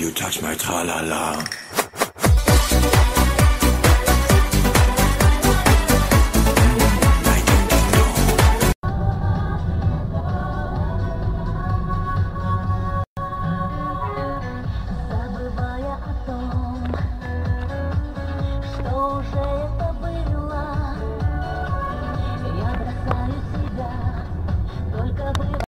you touch my tra-la-la. la